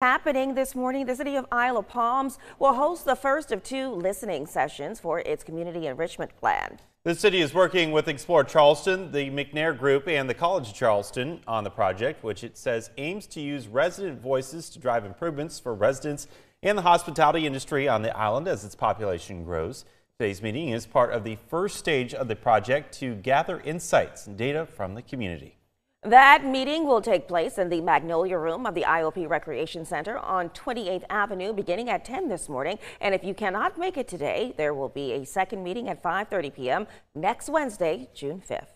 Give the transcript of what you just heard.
Happening this morning, the city of Isle of Palms will host the first of two listening sessions for its community enrichment plan. The city is working with Explore Charleston, the McNair Group, and the College of Charleston on the project, which it says aims to use resident voices to drive improvements for residents and the hospitality industry on the island as its population grows. Today's meeting is part of the first stage of the project to gather insights and data from the community. That meeting will take place in the Magnolia Room of the IOP Recreation Center on 28th Avenue beginning at 10 this morning. And if you cannot make it today, there will be a second meeting at 5.30 p.m. next Wednesday, June 5th.